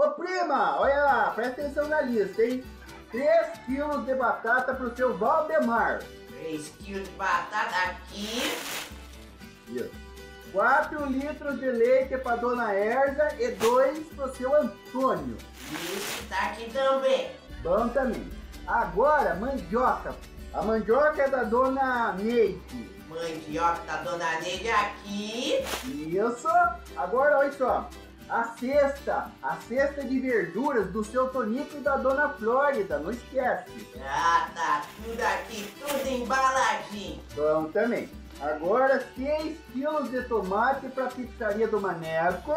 Ô prima, olha lá, presta atenção na lista, hein? 3 quilos de batata pro seu Valdemar. 3 quilos de batata aqui. Isso. 4 litros de leite pra dona Erza e 2 pro seu Antônio. Isso, tá aqui também. Bom também. Agora, mandioca. A mandioca é da dona Neide. Mandioca da dona Neide aqui. Isso. Agora, olha só. A cesta, a cesta de verduras do seu Tonico e da dona Flórida, não esquece. Ah, tá tudo aqui, tudo embaladinho. Bom também. Agora 6 quilos de tomate para a pizzaria do Maneco.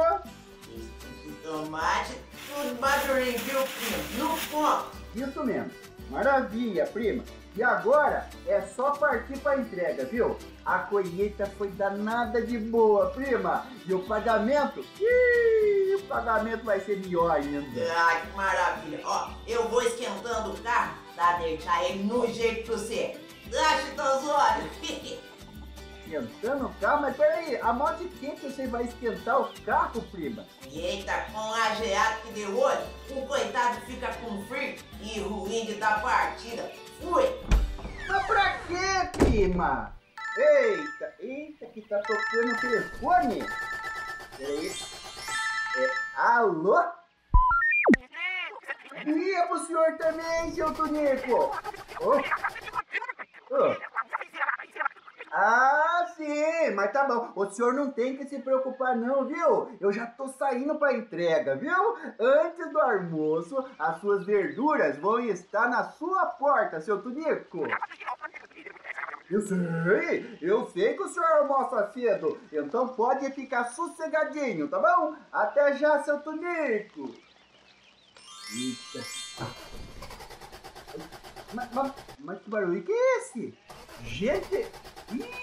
Tomate, tudo madurinho, viu, primo? No ponto. Isso mesmo. Maravilha, prima. E agora é só partir para entrega, viu? A colheita foi danada de boa, prima. E o pagamento? Ih, o pagamento vai ser melhor ainda. Ai, que maravilha. Ó, eu vou esquentando o carro pra deixar ele no jeito pra você. Acho teus olhos. Esquentando o carro? Mas peraí, a mão de quem que você vai esquentar o carro, prima? Eita, com a geada que deu hoje, o coitado fica com frio e ruim de dar partida. Fui! Mas pra quê, prima? Eita, eita, que tá tocando o telefone. Peraí. É, alô? E é pro senhor também, seu Tonico. Oh. Oh. Ah, sim, mas tá bom. O senhor não tem que se preocupar não, viu? Eu já tô saindo pra entrega, viu? Antes do almoço, as suas verduras vão estar na sua porta, seu Tunico. Eu sei, eu sei que o senhor almoça cedo, então pode ficar sossegadinho, tá bom? Até já, seu Tunico. Eita. Mas, mas, mas que barulho que é esse? Gente, Ih,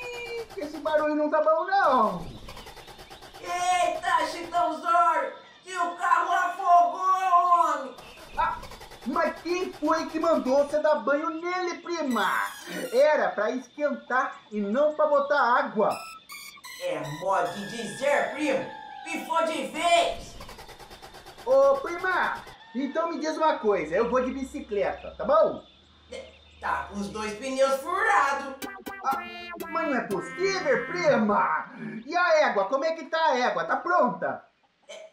esse barulho não tá bom não. Eita, Chitãozor! Que o carro afogou, homem! Ah, mas quem foi que mandou você dar banho nele, prima? Era pra esquentar e não pra botar água. É modo de dizer, primo. Pifou de vez. Ô, prima, então me diz uma coisa. Eu vou de bicicleta, tá bom? Tá com os dois pneus furados. Ah, mas não é possível, prima! E a égua? Como é que tá a égua? Tá pronta?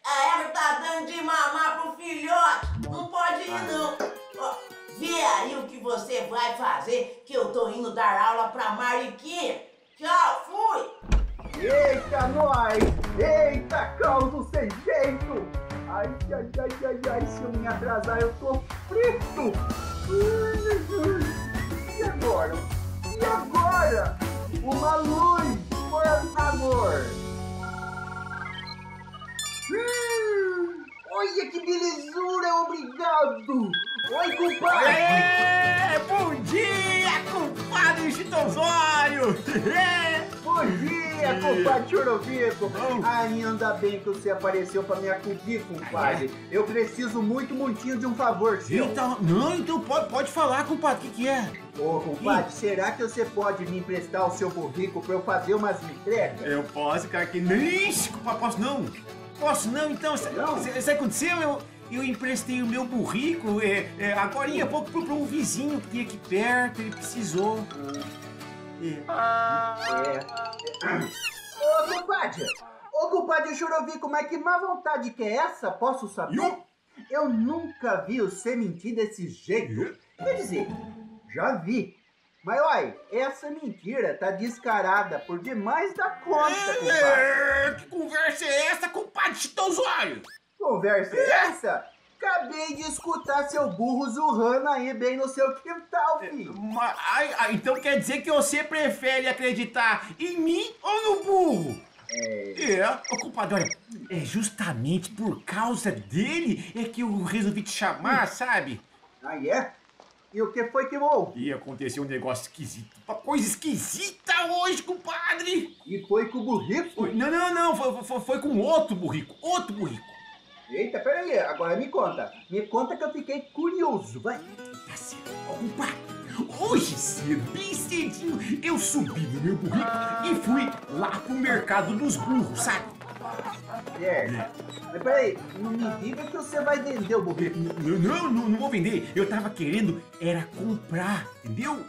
A égua tá dando de mamar pro filhote. Não pode ir, não. Ó, vê aí o que você vai fazer, que eu tô indo dar aula pra Mariquinha. Tchau, fui! Eita, nós! Eita, caldo sem jeito! Ai, ai, ai, ai, ai, se eu me atrasar eu tô frito! E agora? E agora? Uma luz, por favor! Hum, olha que belezura, obrigado! Oi, compadre! É, bom dia, compadre Chitãozório! Bom dia, compadre Chorovico! Ainda bem que você apareceu pra me acudir, compadre. Eu preciso muito, muitinho de um favor seu. Então, não, então pode, pode falar, compadre, o que, que é? Ô, compadre, será que você pode me emprestar o seu burrico pra eu fazer umas entregas? Eu posso, cara, que nem compadre, posso não? Posso não, então, Não? o que aconteceu? Eu, eu emprestei o meu burrico é, é, agora há pouco pra um vizinho que tem aqui perto, ele precisou. É. É. Ô, compadre! Ô, compadre Chorovico, mas que má vontade que é essa? Posso saber? Eu? Eu nunca vi você mentir desse jeito. Quer dizer, já vi. Mas olha, essa mentira tá descarada por demais da conta, compadre. É, que conversa é essa, compadre Chitãozório? Conversa é essa? Acabei de escutar seu burro zurrando aí bem no seu quintal, filho. Ai, ai, então quer dizer que você prefere acreditar em mim ou no burro? É, ô compadre, olha, é justamente por causa dele é que eu resolvi te chamar, sabe? Aí é? E o que foi que houve? E aconteceu um negócio esquisito, uma coisa esquisita hoje, compadre! E foi com o burrico? Foi- não, não, não, foi, foi, foi com outro burrico, outro burrico. Eita, peraí, agora me conta. Me conta que eu fiquei curioso, vai. Tá certo, compadre. Hoje cedo, bem cedinho, eu subi no meu burrico e fui lá pro mercado dos burros, sabe? certo. Mas peraí, não me diga que você vai vender o burrinho. Não, não, não vou vender. Eu tava querendo era comprar, entendeu?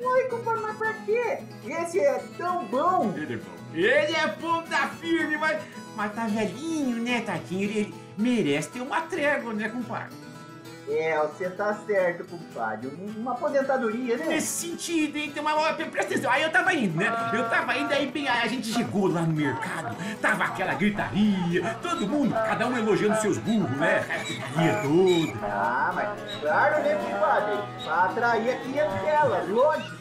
Oi, compadre, mas pra quê? Esse é tão bom. Ele é bom. Ele é ponta firme, mas, mas tá velhinho, né, tadinho? Ele, ele merece ter uma trégua, né, compadre? É, você tá certo, compadre. Um- Uma aposentadoria, né? Nesse sentido, hein? Tem uma presta atenção. Aí eu tava indo, né? Eu tava indo, aí bem, aí a gente chegou lá no mercado, tava aquela gritaria, todo mundo, cada um elogiando seus burros, né? Gritaria toda. Ah, mas claro, né, compadre? Pra atrair a clientela, lógico.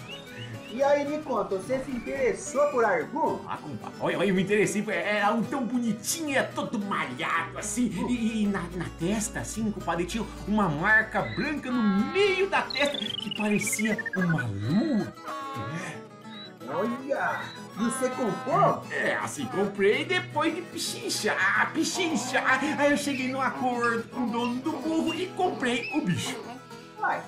E aí, me conta, você se interessou por Argu? Ah, compadre, olha, olha, eu me interessei, era um tão bonitinho, é todo malhado, assim, e, e na, na testa, assim, compadre, tinha uma marca branca no meio da testa que parecia uma lua. Olha! Você comprou? É, assim, comprei depois de pichinchar, pichinchar. Aí eu cheguei num acordo com o dono do burro e comprei o bicho. Uai,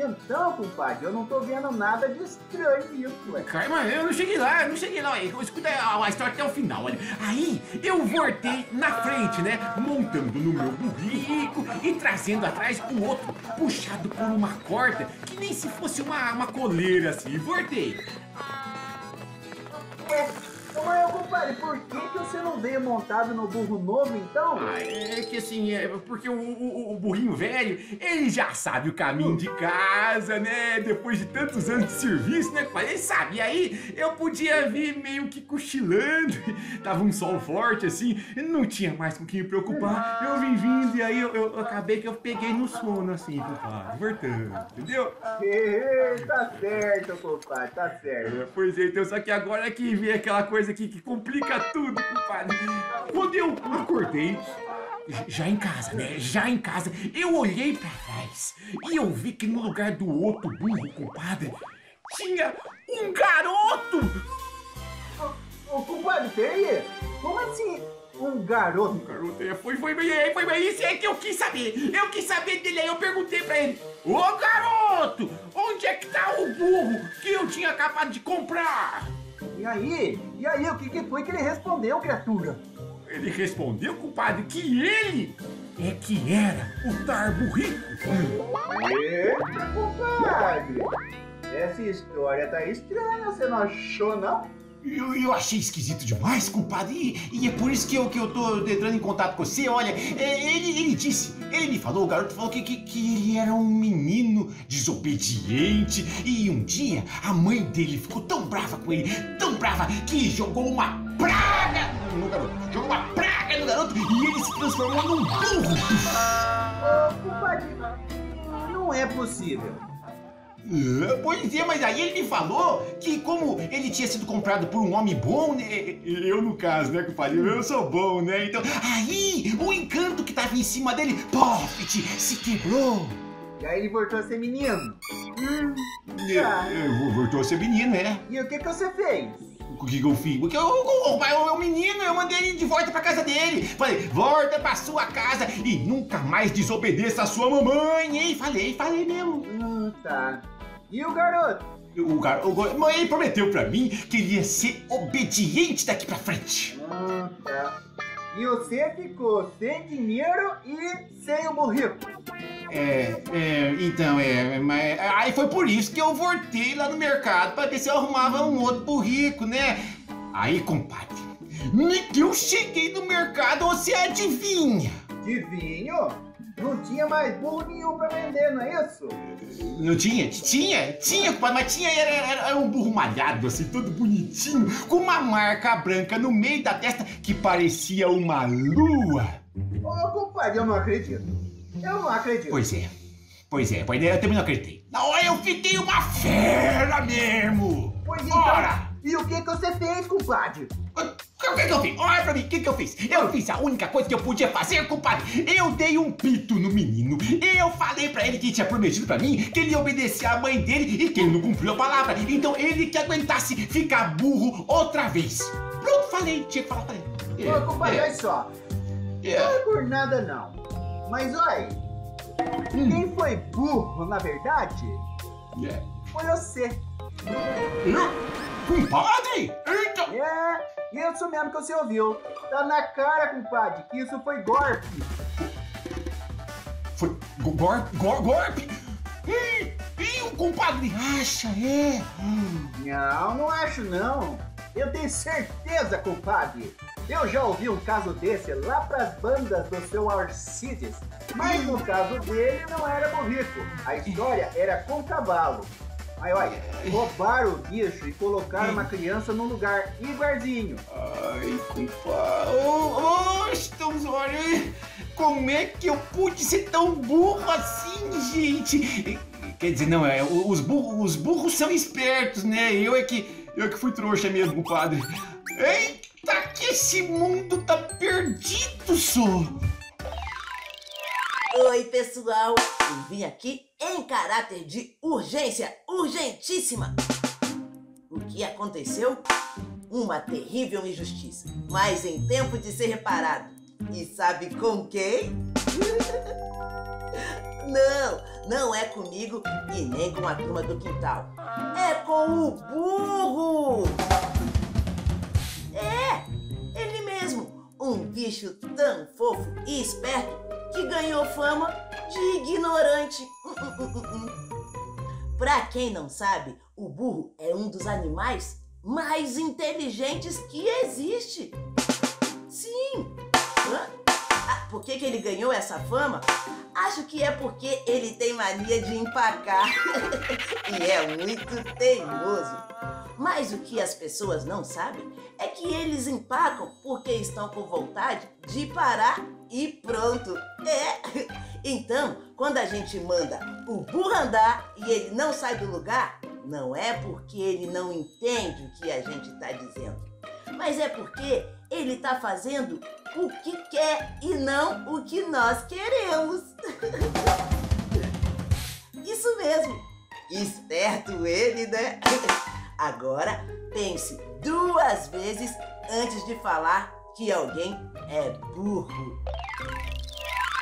então, compadre, eu não tô vendo nada de estranho nisso, ué. Cara, mas eu não cheguei lá, eu não cheguei lá. Escuta a, a história até o final, olha. Aí eu voltei na frente, né? Montando no meu burrico e trazendo atrás o outro, puxado por uma corda, que nem se fosse uma, uma coleira assim. Voltei. Ué, mas, compadre, por que, que você não veio montado no burro novo, então? Ah, é que assim, é porque o, o- o burrinho velho, ele já sabe o caminho de casa, né? Depois de tantos anos de serviço, né? pai? Ele sabe. E aí eu podia vir meio que cochilando. Tava um sol forte, assim, não tinha mais com quem me preocupar. Eu vim vindo e aí eu, eu acabei que eu peguei no sono, assim, compadre, voltando, entendeu? Tá certo, compadre, tá certo. É, Pois é, então, só que agora é que vem aquela coisa aqui que complica tudo, compadre. Quando eu acordei, já em casa, né? Já em casa, eu olhei pra trás e eu vi que no lugar do outro burro, compadre, tinha um garoto! Ô, compadre, peraí. Como assim um garoto? Garoto, é, foi, foi, foi, foi, foi isso é que eu quis saber. Eu quis saber dele, aí eu perguntei pra ele: Ô garoto, onde é que tá o burro que eu tinha acabado de comprar? E aí? E aí, o que, que foi que ele respondeu, criatura? Ele respondeu, compadre, que ele é que era o Tarbo Rico. Eita, compadre. Essa história tá estranha, você não achou, não? Eu, eu achei esquisito demais, compadre, e, e é por isso que eu, que eu tô entrando em contato com você. Olha, é, ele, ele disse, ele me falou, o garoto falou que, que, que ele era um menino desobediente e um dia a mãe dele ficou tão brava com ele, tão brava, que jogou uma praga no garoto. Jogou uma praga no garoto e ele se transformou num burro. Ô, compadre, não é possível. É, Pois é, mas aí ele me falou que como ele tinha sido comprado por um homem bom, né? Eu no caso, né, compadre? Eu sou bom, né? Então, aí o encanto que tava em cima dele, poft, se quebrou. E aí ele voltou a ser menino. Hum, É, é, voltou a ser menino, né? e o que, que você fez? O que, que eu fiz? Porque o, o, o, o, o menino, eu mandei ele de volta pra casa dele. Falei, volta pra sua casa e nunca mais desobedeça a sua mamãe, hein? Falei, falei mesmo. Hum, tá. E o garoto? O cara, o, mas ele prometeu pra mim que ele ia ser obediente daqui pra frente. Hum, tá. E você ficou sem dinheiro e sem o burrito. É, é, então, é, mas aí foi por isso que eu voltei lá no mercado pra ver se eu arrumava um outro burrico, né? Aí, compadre, que eu cheguei no mercado, você adivinha? Adivinho? Não tinha mais burro nenhum pra vender, não é isso? Não tinha? Tinha, tinha, compadre, mas tinha, era, era- era um burro malhado, assim, todo bonitinho, com uma marca branca no meio da testa que parecia uma lua. Ô, compadre, eu não acredito. Eu não acredito. Pois é, pois é, pois é, eu também não acreditei. Hora eu fiquei uma fera mesmo! Pois então, Ora! e o que, que você fez, compadre? O que, que eu fiz? Olha pra mim, o que, que eu fiz? Eu fiz a única coisa que eu podia fazer, compadre. Eu dei um pito no menino. Eu falei pra ele que tinha prometido pra mim que ele ia obedecer à mãe dele e que ele não cumpriu a palavra. Então ele que aguentasse ficar burro outra vez. Pronto, falei, tinha que falar pra ele. Ô, compadre, é, olha só. é. Não é por nada, não. Mas olha, Hum. quem foi burro, na verdade, É. foi você. Eu? Compadre? Eita! É, isso mesmo que você ouviu. Tá na cara, compadre, que isso foi golpe. Foi go- golpe? Go- golpe? Ih, ih, o compadre acha, é? Não, não acho não. Eu tenho certeza, compadre. Eu já ouvi um caso desse lá pras bandas do seu Arcides. Mas no caso dele não era burrico. A história era com cavalo. Mas olha, roubaram o bicho e colocaram uma criança num lugar igualzinho. Ai, compadre. Ô, ô, estamos, olha, como é que eu pude ser tão burro assim, gente? Quer dizer, não, é, os burros, os burros são espertos, né? Eu é que, eu é que fui trouxa mesmo, compadre. Eita, que esse mundo tá perdido, só. Oi, pessoal! Eu vim aqui em caráter de urgência, urgentíssima! O que aconteceu? Uma terrível injustiça, mas em tempo de ser reparado. E sabe com quem? Não, não é comigo e nem com a turma do quintal. É com o burro! Um bicho tão fofo e esperto que ganhou fama de ignorante. Pra quem não sabe, o burro é um dos animais mais inteligentes que existe. Sim. Ah, por que, que ele ganhou essa fama? Acho que é porque ele tem mania de empacar e é muito teimoso. Mas o que as pessoas não sabem é que eles empacam porque estão com vontade de parar e pronto. É. Então, quando a gente manda o burro andar e ele não sai do lugar, não é porque ele não entende o que a gente está dizendo, mas é porque ele está fazendo o que quer e não o que nós queremos. Isso mesmo. Esperto ele, né? Agora pense duas vezes antes de falar que alguém é burro.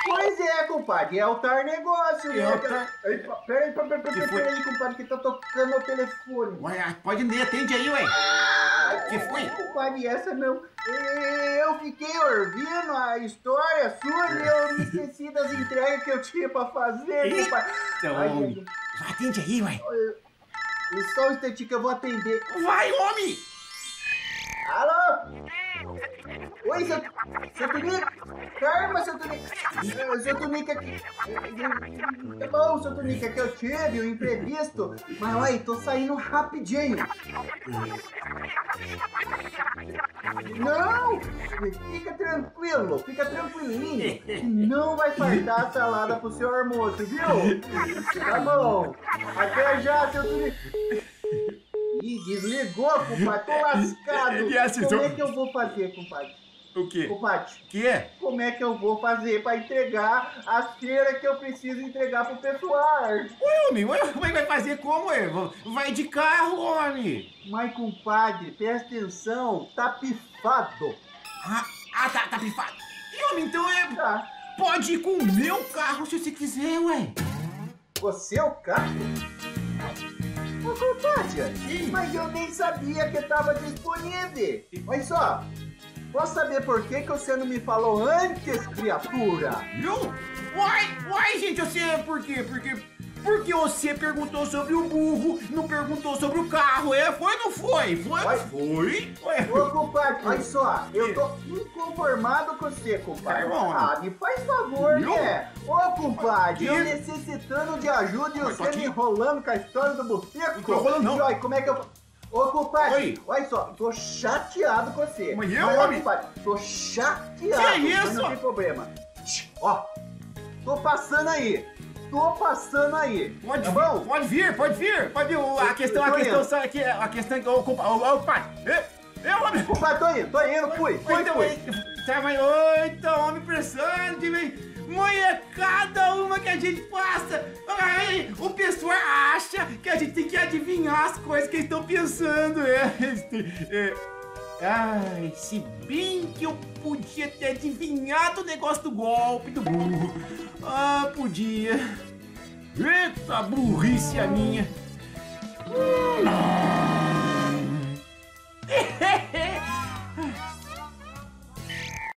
Pois é, compadre, é o tar negócio, É né? o tar- Peraí, peraí, peraí, peraí, compadre, que tá tocando o telefone. Ué, pode ler, atende aí, ué. Que foi? Compadre, essa não. Eu fiquei ouvindo a história sua e eu me esqueci das entregas que eu tinha pra fazer, compadre. Então, Ai. Atende aí, ué. E só um instantinho que eu vou atender. Vai, homem! Alô? Oi, seu, seu Tunico? Calma, seu Tunico. Seu Tunico aqui. Tá bom, seu Tunico, é que eu tive um imprevisto. Mas olha, tô saindo rapidinho. Não! Fica tranquilo, fica tranquilinho. Não vai faltar salada pro seu almoço, viu? Tá bom. Até já, seu Tunico. Ih, desligou, compadre. Tô lascado. Assistiu- Como é que eu vou fazer, compadre? O quê? Compadre, Que é? como é que eu vou fazer pra entregar as feiras que eu preciso entregar pro pessoal? Ué, homem, ué, como é que vai fazer como, ué? Vai de carro, homem. Mas, compadre, presta atenção, tá pifado. Ah, ah, tá, tá pifado. E, homem, então é... Tá. Pode ir com o meu carro se você quiser, ué. Você é o carro? Compadre, mas eu nem sabia que tava disponível. Olha só, posso saber por que, que você não me falou antes, criatura? Viu? Uai, uai, gente, eu sei por quê? Porque, porque você perguntou sobre o burro, não perguntou sobre o carro, é? Foi ou não foi? Foi não foi? Ué, Ô, compadre, olha só, eu tô inconformado com você, compadre. Irmão. Ah, me faz favor, Viu? né? Ô, compadre, eu necessitando de ajuda e Mas você me enrolando com a história do bufico. Não tô enrolando, não. E, olha, como é que eu... Ô, compadre, Oi. olha só, tô chateado com você. Mas eu, ó, homem? compadre, tô chateado. Que Mas isso? não tem problema. Ó, tô passando aí. Tô passando aí. Pode tá vir, bom? pode vir, pode vir, pode vir. O- A Eu- questão, eu a questão, sabe que a questão que o o o pai. É, é homem. Compadre, tô indo, tô indo, fui, fui, Então, fui. é, tá, mas, oi, então, homem pressante, velho. Mãe, é cada uma que a gente passa. Ai, o pessoal acha que a gente tem que adivinhar as coisas que eles estão pensando. É, é. Ai, se bem que eu podia ter adivinhado o negócio do golpe do burro. Ah, podia. Eita burrice a minha. Hum.